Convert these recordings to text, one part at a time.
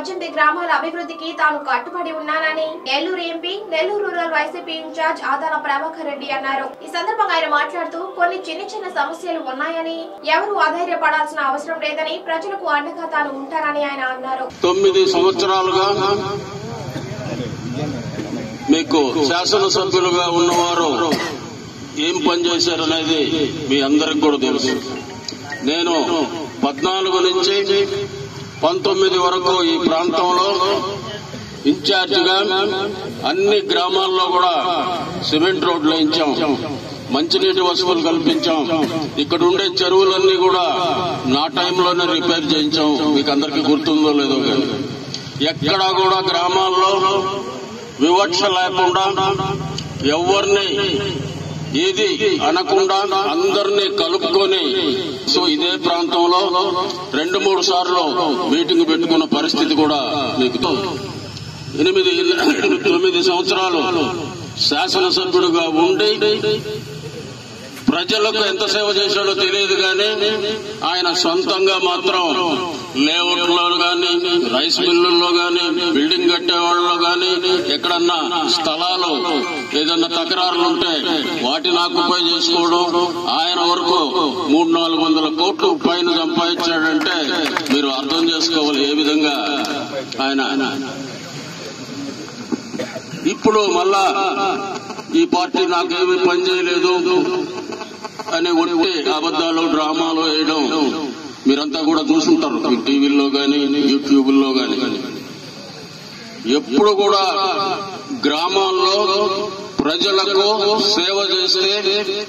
పద్దెనిమిది గ్రామాల అభివృద్ధికి తాను కట్టుబడి ఉన్నానని Nellore MP Nellore rural YCP incharge Adala Prabhakar Reddy అన్నారు. ఈ సందర్భంగా ఆయన మాట్లాడుతూ కొన్ని చిన్న చిన్న సమస్యలు ఉన్నాయని ఎవరు అధైర్యపడాల్సిన అవసరం లేదని ప్రజలకు అండగా తాను ఉంటానని ఆయన అన్నారు. తొమ్మిది సంవత్సరాలుగా మీకు శాసనసభ్యులుగా ఉన్నవారు ఏం పనిచేశారనేది మీ అందరికి కూడా తెలుసు. నేను పద్నాలుగు నుంచి పంతొమ్మిది వరకు ఈ ప్రాంతంలో ఇన్ఛార్జిగా అన్ని గ్రామాల్లో కూడా సిమెంట్ రోడ్లు వేయించాం. మంచినీటి వసతులు కల్పించాం. ఇక్కడ ఉండే చెరువులన్నీ కూడా నా టైంలోనే రిపేర్ చేయించాం. మీకు అందరికీ గుర్తుందో లేదో కానీ. ఎక్కడా కూడా గ్రామాల్లో వివక్ష లేకుండా ఎవరిని ఏది అనకుండా అందరినీ కలుపుకొని. సో ఇదే ప్రాంతంలో రెండు మూడు సార్లు మీటింగ్ పెట్టుకున్న పరిస్థితి కూడా మీకు ఎనిమిది తొమ్మిది సంవత్సరాలు శాసనసభ్యుడుగా ఉండి ప్రజలకు ఎంత సేవ చేశాడో తెలియదు కానీ ఆయన సొంతంగా మాత్రం లేఅవుట్లో గాని రైస్ మిల్లుల్లో గాని బిల్డింగ్ కట్టేవాళ్ళలో కానీ గాని ఎక్కడన్నా స్థలాలు ఏదన్నా తకరారులు ఉంటే వాటిని ఆక్యుపై చేసుకోవడం ఆయన వరకు మూడు నాలుగు వందల కోట్లు పైన సంపాదించాడంటే మీరు అర్థం చేసుకోవాలి ఏ విధంగా ఆయన. ఇప్పుడు మళ్ళా ఈ పార్టీ నాకేమీ పని చేయలేదు. అనే ఒట్టి అబద్దాలు డ్రామాలు వేయడం. మీరంతా కూడా చూసుంటారు. టీవీల్లో కానీ యూట్యూబ్లో కానీ ఎప్పుడు కూడా గ్రామాల్లో ప్రజలకు సేవ చేస్తే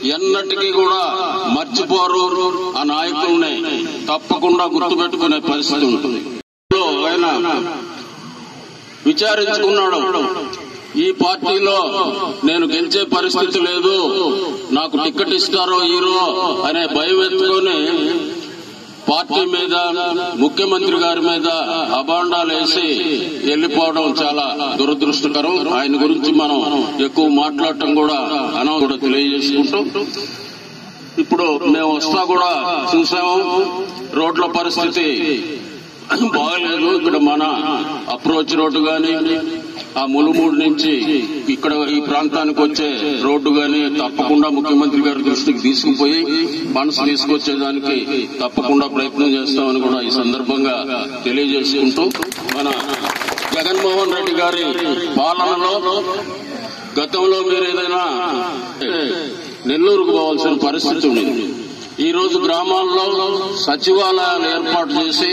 ఎన్నటికీ కూడా మర్చిపోరు ఆ నాయకుల్ని. తప్పకుండా గుర్తుపెట్టుకునే పరిస్థితి ఉంటుంది. ఆయన విచారించుకున్నాడు. ఈ పార్టీలో నేను గెలిచే పరిస్థితి లేదు. నాకు టికెట్ ఇస్తారో హీరో అనే భయం ఎత్తుకొని పార్టీ మీద ముఖ్యమంత్రి గారి మీద అబాండాలు వేసి వెళ్ళిపోవడం చాలా దురదృష్టకరం. ఆయన గురించి మనం ఎక్కువ మాట్లాడటం కూడా అనవసరం తెలియజేసుకుంటూ. ఇప్పుడు మేము వస్తా కూడా చూసాము. రోడ్ల పరిస్థితి బాగలేదు. ఇక్కడ మన అప్రోచ్ రోడ్డు కానీ ఆ ములుమూడు నుంచి ఇక్కడ ఈ ప్రాంతానికి వచ్చే రోడ్డు గాని తప్పకుండా ముఖ్యమంత్రి గారి దృష్టికి తీసుకుపోయి ఫండ్స్ తీసుకొచ్చేదానికి తప్పకుండా ప్రయత్నం చేస్తామని కూడా ఈ సందర్భంగా తెలియజేసుకుంటూ మన జగన్మోహన్ రెడ్డి గారి పాలనలో గతంలో మీరు ఏదైనా నెల్లూరుకు పోవాల్సిన పరిస్థితి ఉండేది. ఈ రోజు గ్రామాల్లో సచివాలయాలు ఏర్పాటు చేసి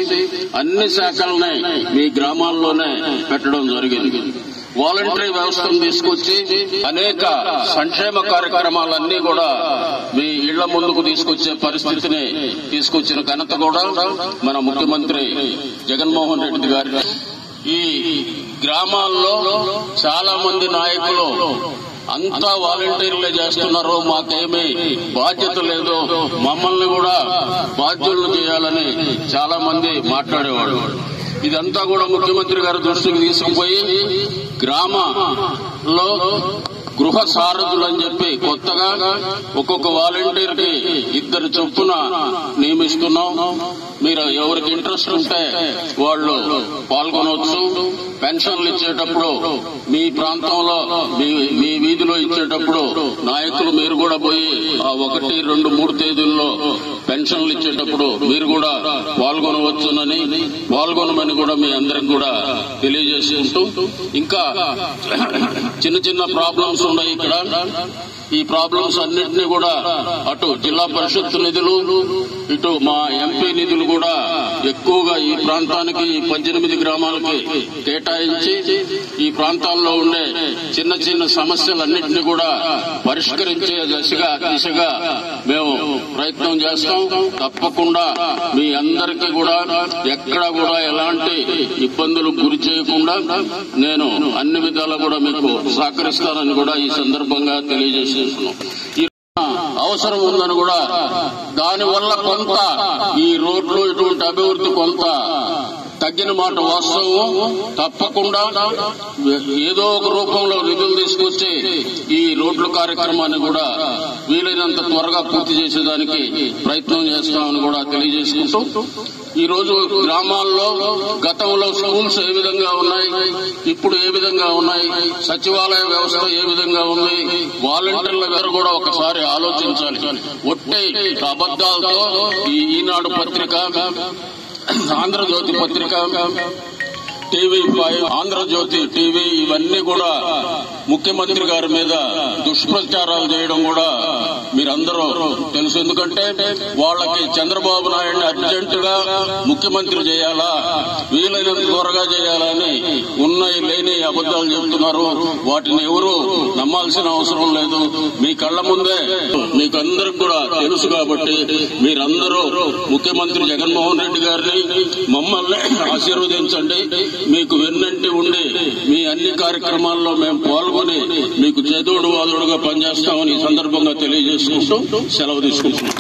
అన్ని శాఖల్ని మీ గ్రామాల్లోనే పెట్టడం జరిగింది. వాలంటరీ వ్యవస్థను తీసుకొచ్చి అనేక సంక్షేమ కార్యక్రమాలన్నీ కూడా మీ ఇళ్ళ ముందుకు తీసుకొచ్చే పరిస్థితిని తీసుకొచ్చిన ఘనత కూడా మన ముఖ్యమంత్రి జగన్మోహన్ రెడ్డి గారి ఈ గ్రామాల్లో చాలా మంది నాయకులు అంతా వాలంటీర్లే చేస్తున్నారు మాకేమీ బాధ్యత లేదు. మమ్మల్ని కూడా బాధ్యులను చేయాలని చాలా మంది మాట్లాడేవాడు ఇదంతా కూడా ముఖ్యమంత్రి గారి దృష్టికి తీసుకుపోయి గ్రామంలో గృహ సారథులు అని చెప్పి కొత్తగా ఒక్కొక్క వాలంటీర్కి ఇద్దరు చొప్పున నియమిస్తున్నాం. మీరు ఎవరికి ఇంట్రెస్ట్ ఉంటే వాళ్ళు పాల్గొనవచ్చు పెన్షన్లు ఇచ్చేటప్పుడు మీ ప్రాంతంలో మీ మీ వీధిలో ఇచ్చేటప్పుడు నాయకులు మీరు కూడా పోయి ఆ ఒకటి రెండు మూడు తేదీల్లో పెన్షన్లు ఇచ్చేటప్పుడు మీరు కూడా పాల్గొనవచ్చునని పాల్గొనమని కూడా మీ అందరికి కూడా తెలియజేసుకుంటూ ఇంకా చిన్న చిన్న ప్రాబ్లమ్స్ ఉన్నాయి ఇక్కడ. ఈ ప్రాబ్లమ్స్ అన్నింటినీ కూడా అటు జిల్లా పరిషత్ నిధులు ఇటు మా ఎంపీ నిధులు కూడా ఎక్కువగా ఈ ప్రాంతానికి ఈ పద్దెనిమిది గ్రామాలకి కేటాయించి ఈ ప్రాంతాల్లో ఉండే చిన్న చిన్న సమస్యలన్నింటినీ కూడా పరిష్కరించే దశగా దిశగా మేము ప్రయత్నం చేస్తాం. తప్పకుండా మీ అందరికీ కూడా ఎక్కడ కూడా ఎలాంటి ఇబ్బందులు గురి చేయకుండా నేను అన్ని విధాలా కూడా మీకు సహకరిస్తానని కూడా ఈ సందర్భంగా తెలియజేస్తాను చేస్తున్నాం. అవసరం ఉందని కూడా దానివల్ల కొంత ఈ రోడ్లు ఇటువంటి అభివృద్ధి కొంత. తగ్గిన మాట వాస్తవం. తప్పకుండా ఏదో ఒక రూపంలో నిధులు తీసుకొచ్చి ఈ రోడ్ల కార్యక్రమాన్ని కూడా వీలైనంత త్వరగా పూర్తి చేసేదానికి ప్రయత్నం చేస్తామని కూడా తెలియజేసుకుంటూ ఈ రోజు గ్రామాల్లో గతంలో స్కూల్స్ ఏ విధంగా ఉన్నాయి ఇప్పుడు ఏ విధంగా ఉన్నాయి సచివాలయ వ్యవస్థ ఏ విధంగా ఉంది వాలంటీర్ల గారు కూడా ఒకసారి ఆలోచించాలి. ఒట్టే అబద్దాలతో ఈ ఈనాడు పత్రిక ఆంధ్రజ్యోతి పత్రిక టీవీ ఫైవ్ ఆంధ్రజ్యోతి టీవీ ఇవన్నీ కూడా ముఖ్యమంత్రి గారి మీద దుష్ప్రచారాలు చేయడం కూడా మీరందరూ తెలుసు. ఎందుకంటే వాళ్ళకి చంద్రబాబు నాయుడు అర్జెంట్గా ముఖ్యమంత్రి చేయాలా వీలైనంత త్వరగా చేయాలని ఉన్నాయి లేని అబద్దాలు చెబుతున్నారు వాటిని ఎవరు నమ్మాల్సిన అవసరం లేదు. మీ కళ్ళ ముందే మీకు అందరికి కూడా తెలుసు కాబట్టి మీరందరూ ముఖ్యమంత్రి జగన్మోహన్ రెడ్డి గారిని మమ్మల్ని ఆశీర్వదించండి. మీకు వెన్నంటి ఉండి మీ అన్ని కార్యక్రమాల్లో మేము పాల్గొని మీకు చేదోడు వాదోడుగా పనిచేస్తామని ఈ సందర్భంగా తెలియజేసుకుంటూ సెలవు తీసుకుంటున్నాం.